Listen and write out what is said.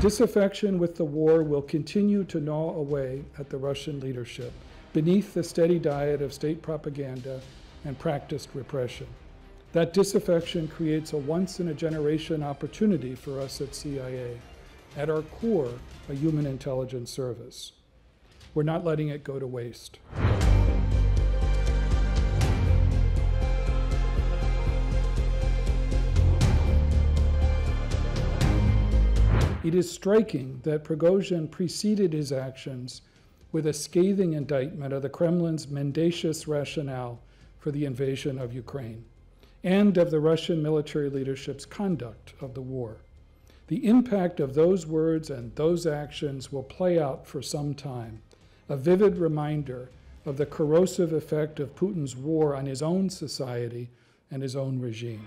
Disaffection with the war will continue to gnaw away at the Russian leadership beneath the steady diet of state propaganda and practiced repression. That disaffection creates a once in a generation opportunity for us at CIA, at our core, a human intelligence service. We're not letting it go to waste. It is striking that Prigozhin preceded his actions with a scathing indictment of the Kremlin's mendacious rationale for the invasion of Ukraine and of the Russian military leadership's conduct of the war. The impact of those words and those actions will play out for some time, a vivid reminder of the corrosive effect of Putin's war on his own society and his own regime.